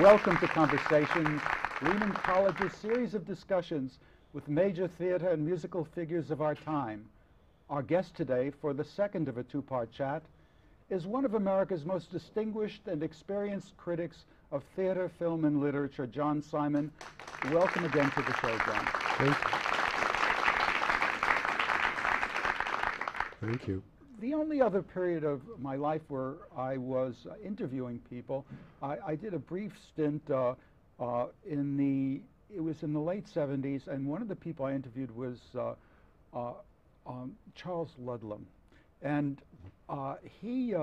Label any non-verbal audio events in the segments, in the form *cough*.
Welcome to Conversations, Lehman College's series of discussions with major theater and musical figures of our time. Our guest today, for the second of a two-part chat, is one of America's most distinguished and experienced critics of theater, film, and literature, John Simon. Welcome again to the show, John. Thank you. Thank you. The only other period of my life where I was uh, interviewing people, I, I, did a brief stint uh, uh, in the, it was in the late 70s, and one of the people I interviewed was uh, uh, um, Charles Ludlam. And uh, he,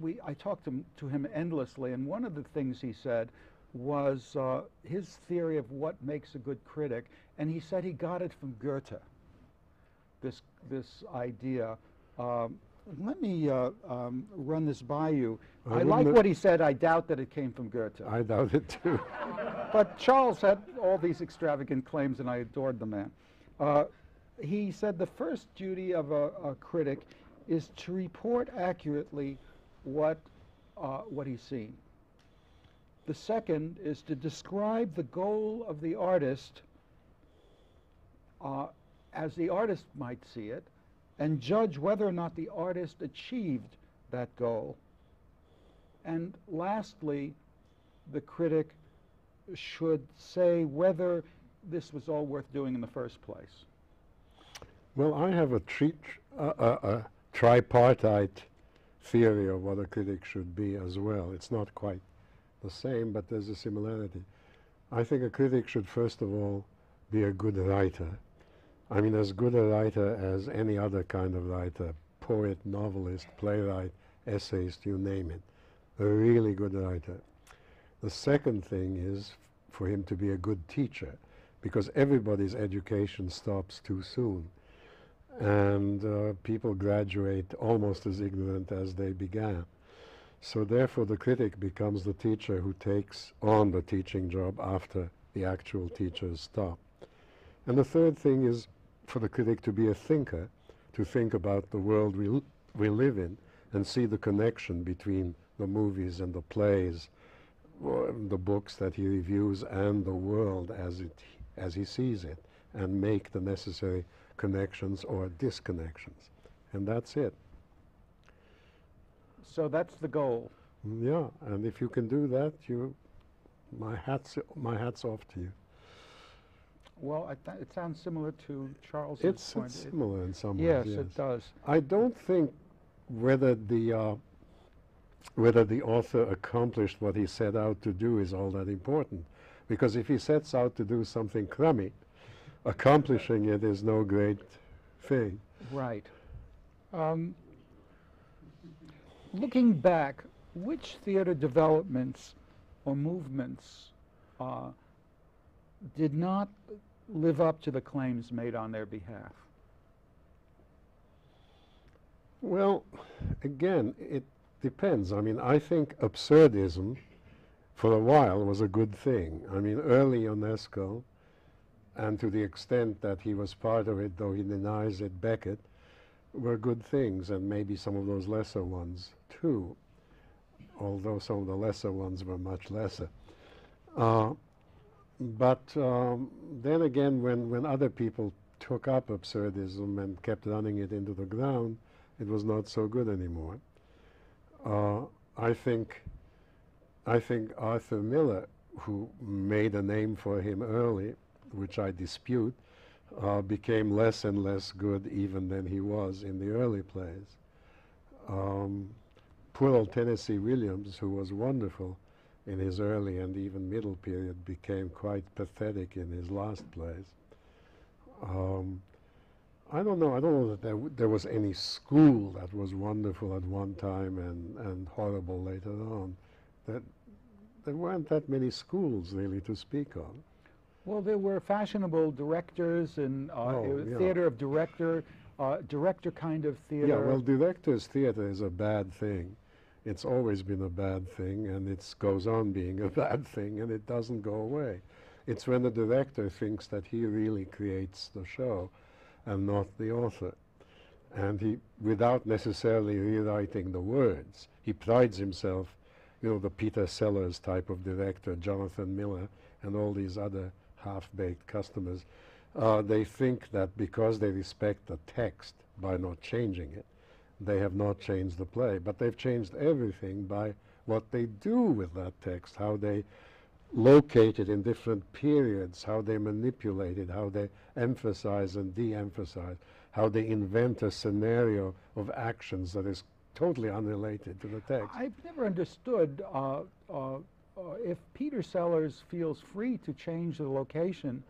we, I talked to, to, him endlessly, and one of the things he said was his theory of what makes a good critic, and he said he got it from Goethe this this idea um, let me uh, um, run this by you. I, I like what he said. I doubt that it came from Goethe. I doubt it too. *laughs* but Charles had all these extravagant claims, and I adored the man. Uh, he said the first duty of a, a, critic is to report accurately what, uh, what he's seen. The second is to describe the goal of the artist uh, as the artist might see it, and judge whether or not the artist achieved that goal. And lastly, the critic should say whether this was all worth doing in the first place. Well, I have a, uh, tripartite theory of what a critic should be as well. It's not quite the same, but there's a similarity. I think a critic should first of all be a good writer I mean, as good a writer as any other kind of writer, poet, novelist, playwright, essayist, you name it. A really good writer. The second thing is for him to be a good teacher, because everybody's education stops too soon. And uh, people graduate almost as ignorant as they began. So therefore the critic becomes the teacher who takes on the teaching job after the actual teachers stop. And the third thing is for the critic to be a thinker, to think about the world we, we live in and see the connection between the movies and the plays, the books that he reviews and the world as, it, as he sees it and make the necessary connections or disconnections. And that's it. So that's the goal. Mm, yeah, and if you can do that, you, my hat's, my hat's off to you. Well, it sounds similar to Charles' it's, point. It's similar in some yes, ways. Yes, it does. I don't think whether the uh, whether the author accomplished what he set out to do is all that important, because if he sets out to do something crummy, accomplishing it is no great thing. Right. Um, looking back, which theater developments or movements uh, did not live up to the claims made on their behalf? Well, again, it depends. I mean, I think absurdism for a while was a good thing. I mean, early Ionesco, and to the extent that he was part of it, though he denies it, Beckett, were good things, and maybe some of those lesser ones too, although some of the lesser ones were much lesser. Uh, but um, then again, when, when other people took up absurdism and kept running it into the ground, it was not so good anymore. Uh, I think, I think Arthur Miller, who made a name for him early, which I dispute, uh, became less and less good even than he was in the early plays. Um, poor old Tennessee Williams, who was wonderful, in his early and even middle period became quite pathetic in his last plays. Um, I don't know. I don't know that there, there was any school that was wonderful at one time and, and horrible later on. That there weren't that many schools really to speak of. Well, there were fashionable directors and uh, oh, yeah. theater of director, uh, director kind of theater. Yeah, well, director's theater is a bad thing it's always been a bad thing and it goes on being a *laughs* bad thing and it doesn't go away. It's when the director thinks that he really creates the show and not the author. And he, without necessarily rewriting the words, he prides himself you know, the Peter Sellars type of director, Jonathan Miller, and all these other half-baked customers, uh, they think that because they respect the text by not changing it, they have not changed the play. But they've changed everything by what they do with that text, how they locate it in different periods, how they manipulate it, how they emphasize and de-emphasize, how they invent a scenario of actions that is totally unrelated to the text. I've never understood uh, uh, uh, if Peter Sellars feels free to change the location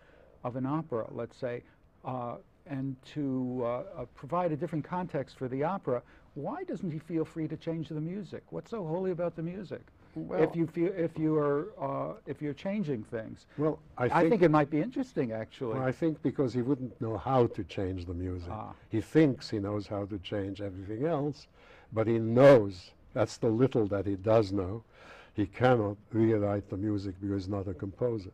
of an opera, let's say, and to uh, uh, provide a different context for the opera, why doesn't he feel free to change the music? What's so holy about the music? Well- if you feel if you are uh, if you're changing things, Well, I I think, think, it might be interesting actually. well, I think because he wouldn't know how to change the music. Ah. He thinks he knows how to change everything else, but he knows that's the little that he does know. He cannot rewrite the music because he's not a composer.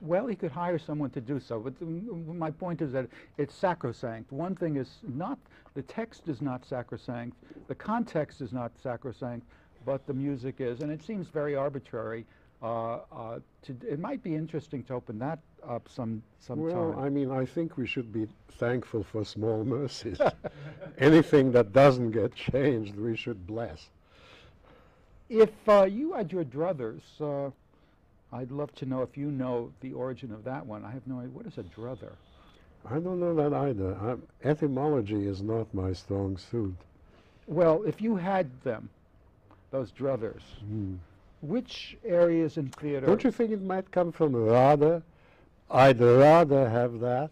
Well, he could hire someone to do so, but my point is that it's sacrosanct. One thing is not, the text is not sacrosanct, the context is not sacrosanct, but the music is, and it seems very arbitrary. Uh, uh, to, d- it might be interesting to open that up some sometime. Well, sometime. I mean, I think we should be thankful for small mercies. *laughs* Anything that doesn't get changed, we should bless. if uh, you had your druthers, uh, I'd love to know if you know the origin of that one. I have no idea. What is a druther? I don't know that either. I'm, etymology is not my strong suit. Well, if you had them, those druthers, hmm. which areas in theater? Don't you think it might come from rather? I'd rather have that,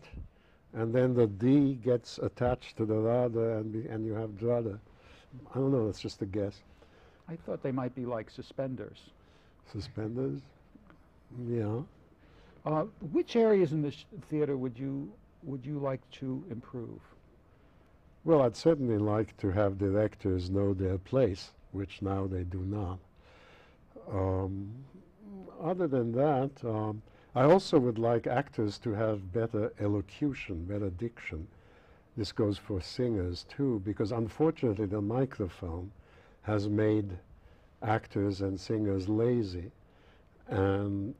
and then the D gets attached to the rather, and, be, and you have druther. I don't know. That's just a guess. I thought they might be like suspenders. Suspenders. Yeah. Uh, which areas in the theater would you would you like to improve? Well, I'd certainly like to have directors know their place, which now they do not. Um, other than that, um, I also would like actors to have better elocution, better diction. This goes for singers too, because unfortunately the microphone has made actors and singers lazy, and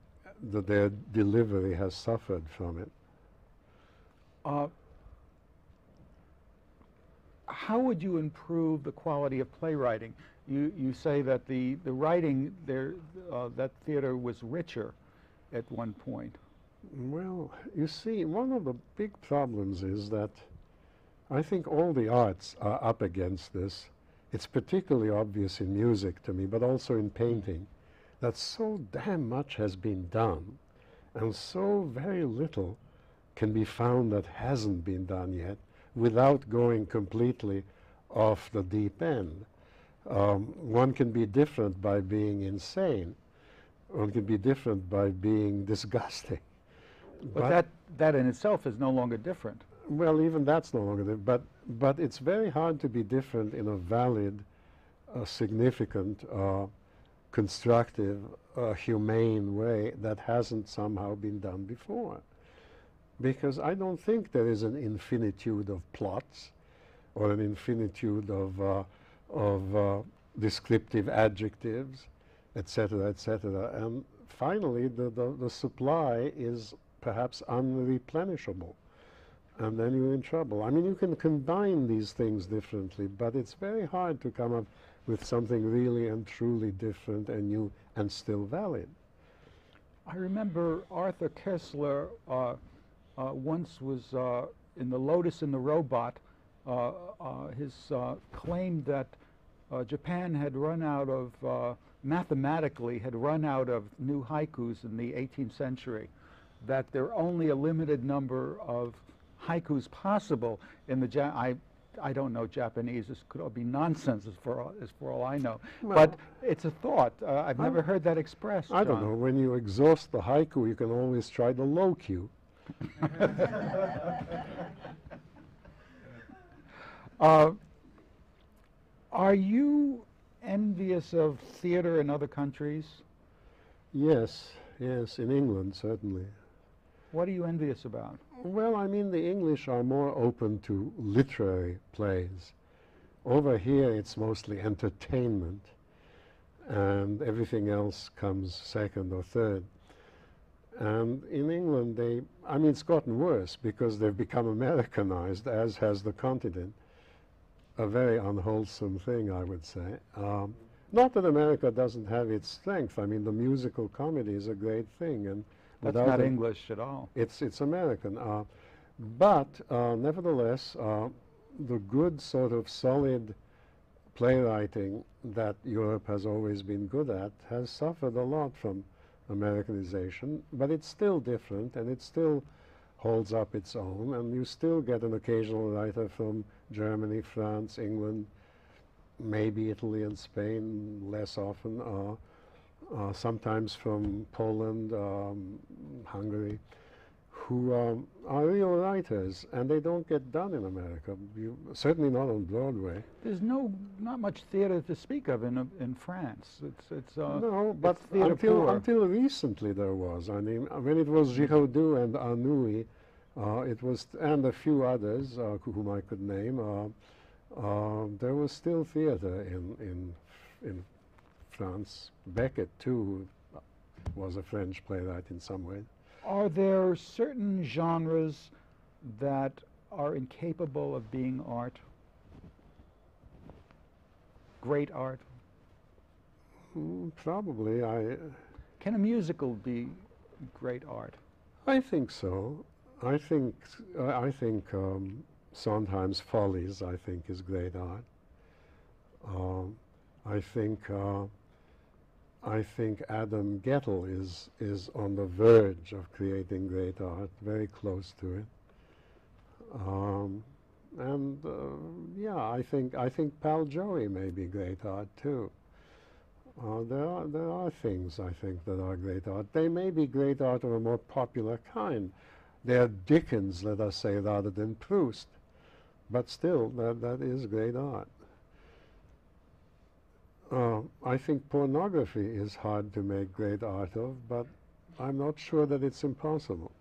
that their delivery has suffered from it. Uh, how would you improve the quality of playwriting? You you say that the the writing there uh, that theater was richer at one point. Well, you see, one of the big problems is that I think all the arts are up against this. It's particularly obvious in music to me, but also in painting, that so damn much has been done, and so very little can be found that hasn't been done yet without going completely off the deep end. Um, one can be different by being insane. One can be different by being disgusting. But, that that in itself is no longer different. Well, even that's no longer there. But, but it's very hard to be different in a valid, uh, significant, uh, constructive, uh, humane way that hasn't somehow been done before. Because I don't think there is an infinitude of plots or an infinitude of, uh, of uh, descriptive adjectives, etc., etc. And finally, the, the, the supply is perhaps unreplenishable and then you're in trouble. I mean, you can combine these things differently, but it's very hard to come up with something really and truly different and new and still valid. I remember Arthur Koestler uh, uh, once was uh, in The Lotus and the Robot. Uh, uh, his uh, claim that Japan had run out of, mathematically, had run out of new haikus in the 18th century, that there are only a limited number of haikus possible in the ja- I, I don't know Japanese. This could all be nonsense as for all, as for all I know. but it's a thought. Uh, I've never heard that expressed. I don't know. When you exhaust the haiku, you can always try the low cue. *laughs* Uh, are you envious of theater in other countries? Yes, yes, in England, certainly. What are you envious about? Well, I mean, the English are more open to literary plays. Over here, it's mostly entertainment. and everything else comes second or third. And in England, they, I mean, it's gotten worse because they've become Americanized, as has the continent. A very unwholesome thing, I would say. Um, not that America doesn't have its strength. I mean, the musical comedy is a great thing, and That's not English at all. it's it's American. Uh, but uh, nevertheless, uh, the good sort of solid playwriting that Europe has always been good at has suffered a lot from Americanization, but it's still different and it still holds up its own, and you still get an occasional writer from Germany, France, England, maybe Italy and Spain less often, uh, uh, sometimes from Poland, um, Hungary, who um, are real writers, and they don't get done in America. You, certainly not on Broadway. There's no, not much theater to speak of in, uh, in France. It's, it's, uh, no, but theatre until poor. until recently there was. I mean, uh, when it was Giraudoux and Anouilh, uh, it was, and a few others uh, whom I could name. Uh, uh, there was still theater in in in France. Beckett too was a French playwright in some way. Are there certain genres that are incapable of being art? Great art? Mm, probably, I Can a musical be great art? I think so. I think uh, I think um, Sondheim's Follies. I think is great art. Um, I think uh, I think Adam Guettel is is on the verge of creating great art, very close to it. Um, and uh, yeah, I think I think Pal Joey may be great art too. Uh, there are there are things I think that are great art. They may be great art of a more popular kind. They're Dickens, let us say, rather than Proust, but still, that that is great art. Uh, I think pornography is hard to make great art of, but I'm not sure that it's impossible. *laughs*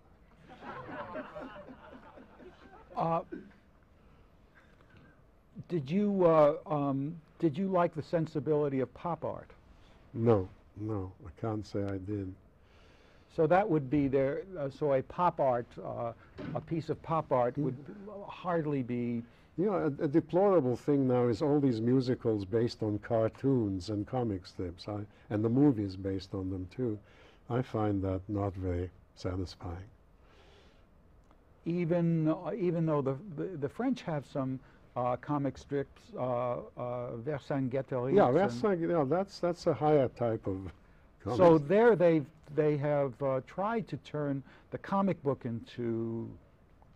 Uh, did you uh, um, did you like the sensibility of pop art? No, no, I can't say I did. So that would be there. Uh, so a pop art, uh, a piece of pop art would hardly be. You know, a, a deplorable thing now is all these musicals based on cartoons and comic strips, I, and the movies based on them too. I find that not very satisfying. even uh, even though the, the the French have some uh, comic strips, uh, uh, Vercingetorix. Yeah, and- that's like, you know, that's that's a higher type of. so there they they have uh, tried to turn the comic book into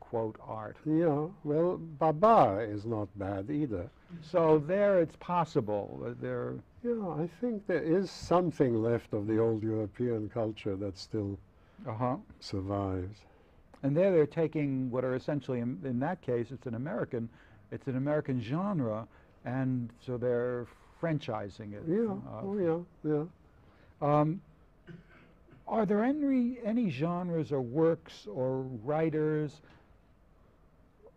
quote art. yeah, well, Baba is not bad either. So there it's possible. uh, There, Yeah, I think there is something left of the old European culture that still uh-huh. survives. And there they're taking what are essentially, in, in that case, it's an American, it's an American genre, and so they're franchising it. Yeah, uh, oh yeah, yeah. Um, are there any any genres or works or writers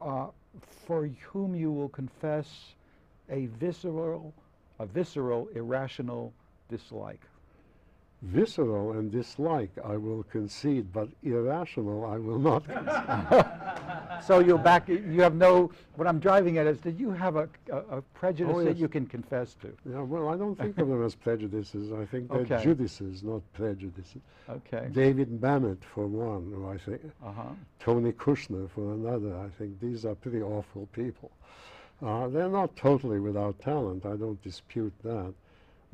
uh, for whom you will confess a visceral, a visceral, irrational dislike? Visceral and dislike, I will concede, but irrational, I will not concede. *laughs* So you'll back. You have no. What I'm driving at is, did you have a, a, a prejudice Oh, that you can confess to? yeah, well, I don't think of them as prejudices. I think they're Okay. judices, not prejudices. Okay. David Mamet, for one, who I think, Uh huh. Tony Kushner, for another. I think these are pretty awful people. Uh, they're not totally without talent, I don't dispute that.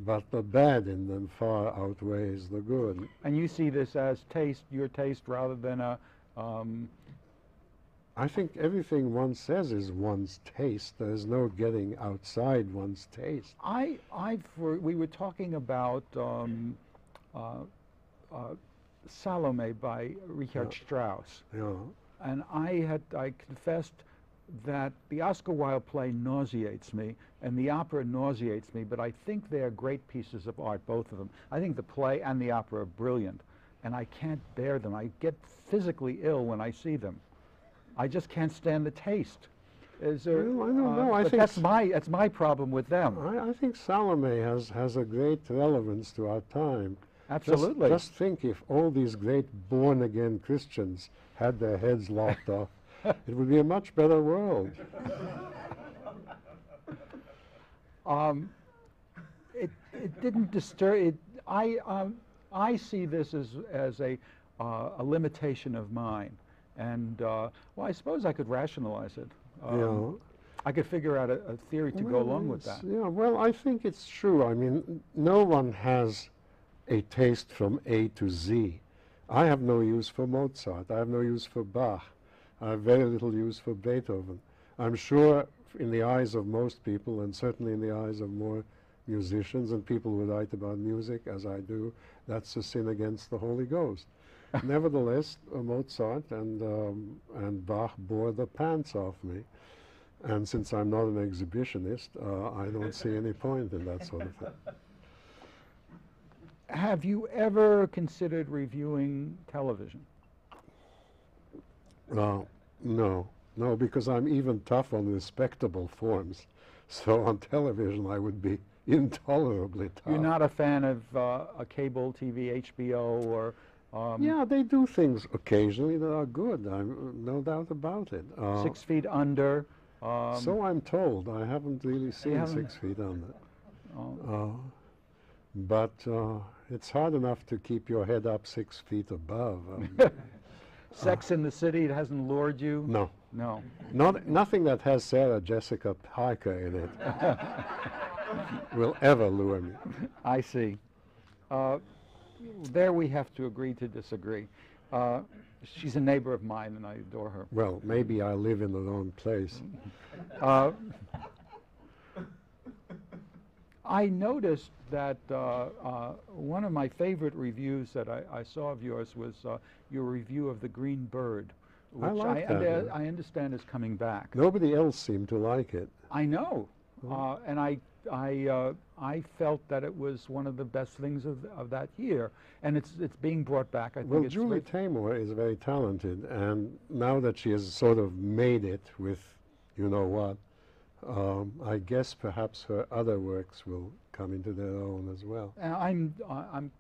But the bad in them far outweighs the good. And you see this as taste, your taste, rather than a. Um, I think everything one says is one's taste. There's no getting outside one's taste. I, I, for, we were talking about um, uh, uh, Salome by Richard Yeah. Strauss, know, and I had, I confessed that the Oscar Wilde play nauseates me, and the opera nauseates me, but I think they are great pieces of art, both of them. I think the play and the opera are brilliant, and I can't bear them. I get physically ill when I see them. I just can't stand the taste. Is there? Well, I don't uh, know. I think that's my that's my problem with them. I, I think Salome has, has a great relevance to our time. Just- Absolutely. Just, think if all these great born again Christians had their heads lopped *laughs* off, it would be a much better world. *laughs* Um, it, it didn't disturb, it, I, um, I see this as, as a, uh, a limitation of mine. And, uh, well, I suppose I could rationalize it. Um, Yeah. I could figure out a, a theory to go along with that. Yeah, well, I think it's true. I mean, no one has a taste from A to Z. I have no use for Mozart. I have no use for Bach. I have very little use for Beethoven. I'm sure in the eyes of most people, and certainly in the eyes of more musicians and people who write about music, as I do, that's a sin against the Holy Ghost. *laughs* Nevertheless, uh, Mozart and, um, and Bach bore the pants off me. And since I'm not an exhibitionist, uh, I don't see any point in that sort of thing. *laughs* Have you ever considered reviewing television? Uh, no, no, because I'm even tough on respectable forms. So on television, I would be *laughs* intolerably tough. You're not a fan of uh, a cable TV, HBO, or um, Yeah, they do things occasionally that are good. I'm no doubt about it. Uh, Six Feet Under? Um, so I'm told. I haven't really seen haven't- Six Feet Under. oh, Uh, but uh, it's hard enough to keep your head up six feet above. Um, *laughs* Sex in the City, it hasn't lured you? no, No. not nothing that has Sarah Jessica Parker in it *laughs* will ever lure me. I see. Uh, there we have to agree to disagree. Uh, she's a neighbor of mine, and I adore her. Well, maybe I live in the wrong place. Uh, I noticed that uh, uh, one of my favorite reviews that I, I saw of yours was uh, your review of The Green Bird, I which like I, that. I understand is coming back. Nobody else seemed to like it. I know, uh, and I I uh, I felt that it was one of the best things of, of that year, and it's it's being brought back. I Well, Julie Taymor is very talented, and now that she has sort of made it with, you know what, um, I guess perhaps her other works will come into their own as well. And I'm uh, I'm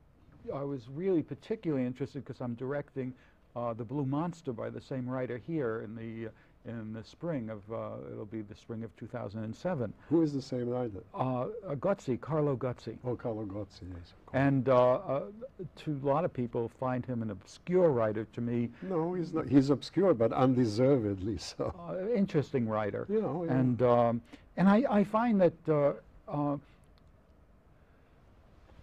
I was really particularly interested because I'm directing uh, the Blue Monster by the same writer here in the in the spring of uh, it'll be the spring of 2007. Who is the same writer? Uh, uh, Guzzi, Carlo Guzzi. Oh, Carlo Gozzi, yes. of. And uh, uh, to a lot of people, find him an obscure writer. To me, No, he's not. He's obscure, but undeservedly so. uh, interesting writer. You know, yeah. And um, and I, I find that uh, uh,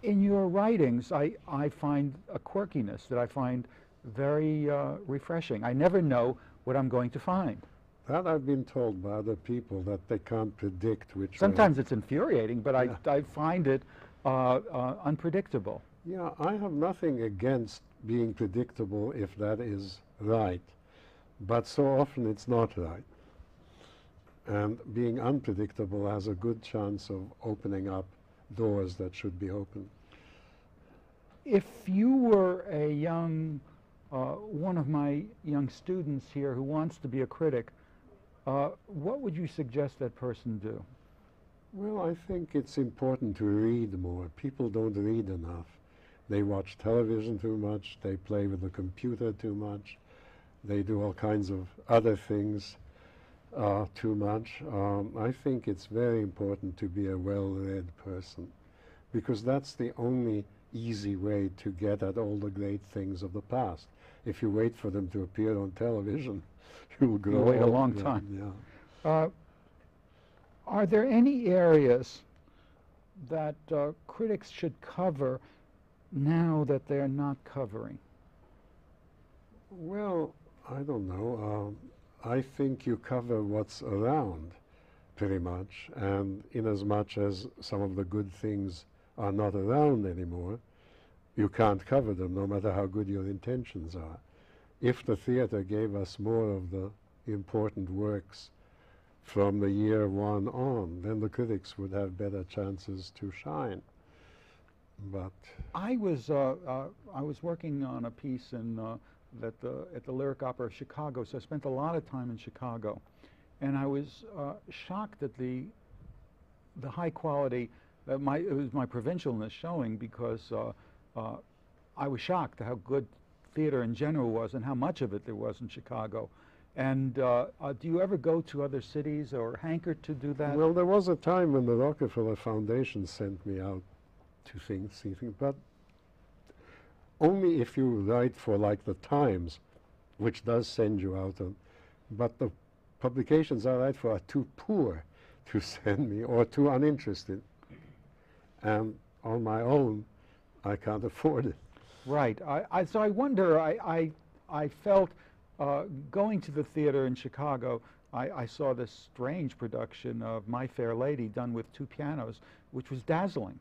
in your writings, I, I find a quirkiness that I find very uh, refreshing. I never know what I'm going to find. That I've been told by other people that they can't predict which. way- Sometimes it's infuriating, but I, Yeah. I find it uh, uh, unpredictable. Yeah, I have nothing against being predictable if that is right, but so often it's not right. And being unpredictable has a good chance of opening up doors that should be open. If you were a young, uh, one of my young students here who wants to be a critic, uh, what would you suggest that person do? Well, I think it's important to read more. People don't read enough. They watch television too much, they play with the computer too much, they do all kinds of other things uh, too much. Um, I think it's very important to be a well-read person because that's the only easy way to get at all the great things of the past. If you wait for them to appear on television, *laughs* you'll grow wait a long Yeah, time. Yeah. Uh, are there any areas that uh, critics should cover now that they're not covering? Well, I don't know. Um, I think you cover what's around pretty much, and in as much as some of the good things are not around anymore, you can't cover them no matter how good your intentions are. If the theater gave us more of the important works from the year one on, then the critics would have better chances to shine. But I was uh, uh, I was working on a piece in uh, that the, at the Lyric Opera of Chicago, so I spent a lot of time in Chicago, and I was uh, shocked at the the high quality. Uh, my it was my provincialness showing because uh, I was shocked at how good theater in general was and how much of it there was in Chicago. And uh, uh, do you ever go to other cities or hanker to do that? Well, there was a time when the Rockefeller Foundation sent me out to things, see things, but only if you write for like the Times, which does send you out on, but the publications I write for are too poor to *laughs* send me or too uninterested. And on my own, I can't afford it. Right. I, I, so I wonder, I, I, I felt uh, going to the theater in Chicago, I, I saw this strange production of My Fair Lady done with two pianos, which was dazzling.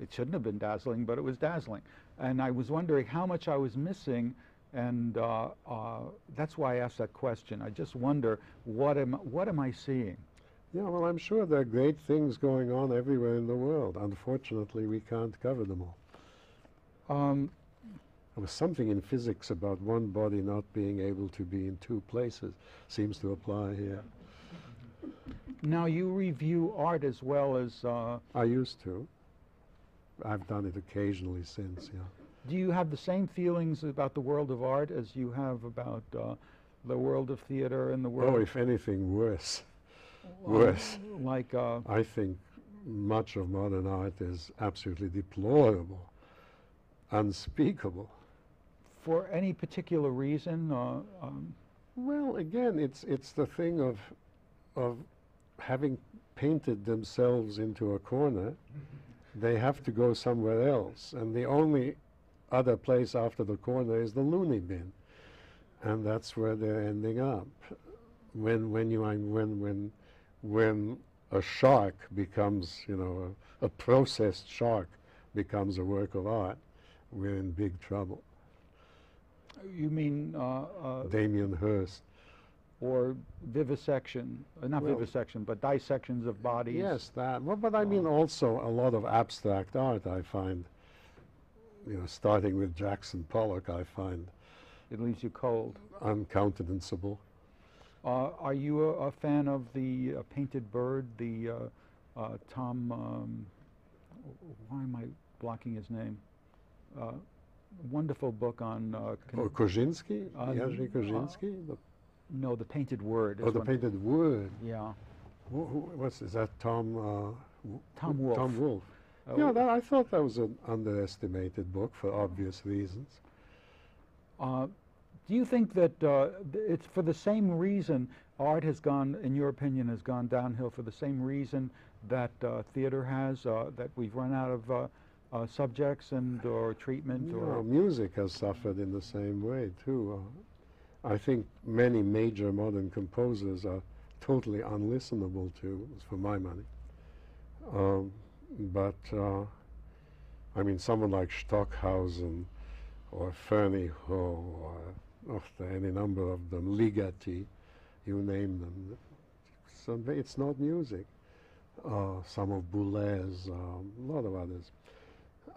It shouldn't have been dazzling, but it was dazzling. And I was wondering how much I was missing, and uh, uh, that's why I asked that question. I just wonder, what am, what am I seeing? Yeah, well, I'm sure there are great things going on everywhere in the world. Unfortunately, we can't cover them all. Um, there was something in physics about one body not being able to be in two places. Seems to apply here. now you review art as well as. Uh, I used to. I've done it occasionally since, yeah. do you have the same feelings about the world of art as you have about uh, the world of theater and the world? Oh, if anything, worse. worse. Like. Uh, I think much of modern art is absolutely deplorable, unspeakable. for any particular reason? Uh, um, Well, again, it's it's the thing of of having painted themselves into a corner. They have to go somewhere else, and the only other place after the corner is the loony bin, and that's where they're ending up. When when you when when when a shark becomes you know a, a processed shark becomes a work of art, we're in big trouble. you mean uh, uh, Damien Hirst. or vivisection? Uh, not Well- vivisection, but dissections of bodies. Yes, that. Well, but I mean also a lot of abstract art. I find, you know, starting with Jackson Pollock, I find It leaves you cold. uncountenanceable. Uh, are you a, a fan of the uh, painted bird, the uh, uh, Tom? Um, why am I blocking his name? Uh, wonderful book on. Uh, Or Kosinski, Uh, Jerzy Kosinski. the, no, the painted word. oh, the painted word. Yeah, Who, who, what's is that? Tom. Uh, Tom Wolfe. Tom Wolfe. Uh, yeah, that, I thought that was an underestimated book for obvious reasons. Uh, do you think that uh, it's for the same reason art has gone, in your opinion, has gone downhill for the same reason that uh, theater has, uh, that we've run out of uh, subjects and or treatment or music has suffered in the same way too. Uh, I think many major modern composers are totally unlistenable to, for my money. Um, but uh, I mean, someone like Stockhausen or Fernie Ho or oh, any number of them, Ligeti, you name them. So it's not music. Uh, some of Boulez, um, a lot of others.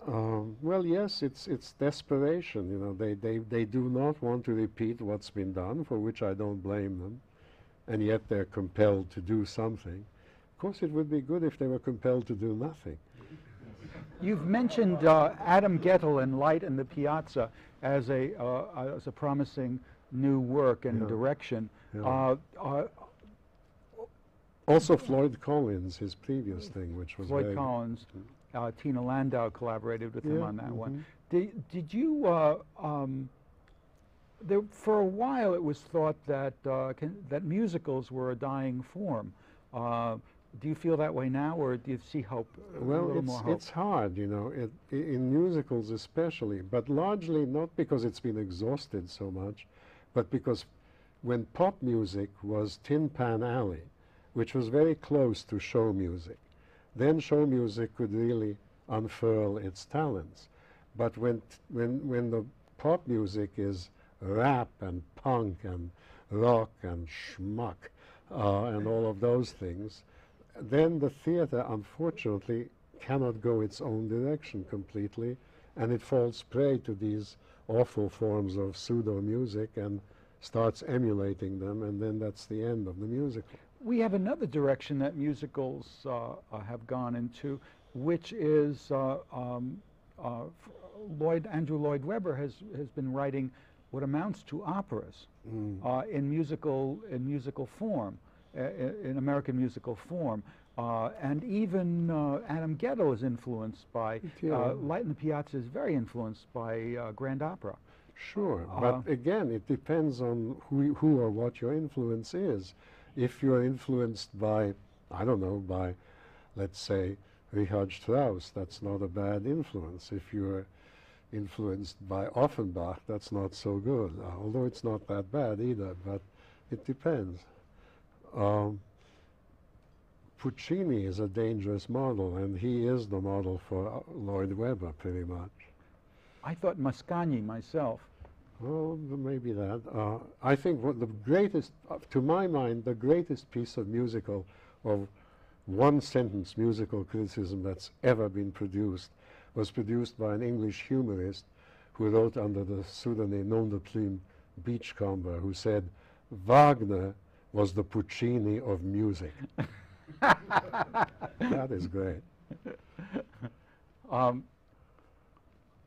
Um, well, yes, it's it's desperation. You know, they, they they do not want to repeat what's been done, for which I don't blame them, and yet they're compelled to do something. Of course, it would be good if they were compelled to do nothing. You've mentioned uh, Adam Guettel and Light in the Piazza as a uh, as a promising new work and Yeah. direction. Yeah. Uh, uh, Also, Floyd Collins, his previous thing, which was Floyd Collins, uh, Tina Landau collaborated with him on that one. mhm. Did, did you? Uh, um, there, for a while, it was thought that uh, can, that musicals were a dying form. Uh, do you feel that way now, or do you see hope? Well, it's, hope? it's hard, you know, it, in musicals especially, but largely not because it's been exhausted so much, but because when pop music was Tin Pan Alley, which was very close to show music, then show music could really unfurl its talents. But when, when, when the pop music is rap and punk and rock and schmuck uh, and all of those things, then the theater, unfortunately, cannot go its own direction completely, and it falls prey to these awful forms of pseudo music and starts emulating them, and then that's the end of the musical. We have another direction that musicals uh, uh, have gone into, which is uh, um, uh, Lloyd Andrew Lloyd Webber has has been writing what amounts to operas Mm. uh, in musical in musical form, uh, in American musical form. Uh, and even uh, Adam Guettel is influenced by Yeah. uh, Light in the Piazza is very influenced by uh, Grand Opera. Sure, Uh, but again, it depends on who, who or what your influence is. If you're influenced by, I don't know, by, let's say, Richard Strauss, that's not a bad influence. If you're influenced by Offenbach, that's not so good, although it's not that bad either, but it depends. Um, Puccini is a dangerous model, and he is the model for uh, Lloyd Webber, pretty much. I thought Mascagni myself. Well, maybe that. Uh, I think what the greatest, uh, to my mind, the greatest piece of musical, of one sentence musical criticism that's ever been produced, was produced by an English humorist who wrote under the pseudonym nom de plume Beachcomber, who said, Wagner was the Puccini of music. *laughs* that is great. Um,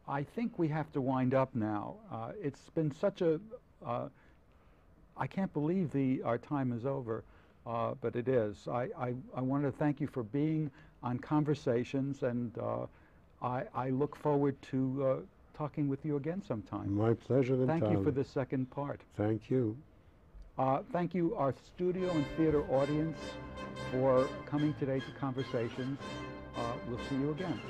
I think we have to wind up now. Uh, it's been such a, uh, I can't believe the, our time is over, uh, but it is. I, I, I wanted to thank you for being on Conversations, and uh, I, I look forward to uh, talking with you again sometime. My pleasure Thank you for the second part. Thank you. Uh, thank you, our studio and theater audience, for coming today to Conversations. Uh, we'll see you again.